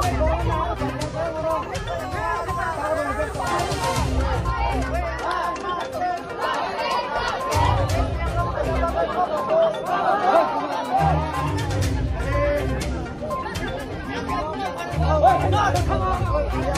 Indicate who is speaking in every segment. Speaker 1: Come
Speaker 2: on, come on.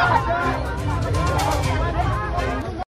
Speaker 3: 快，快，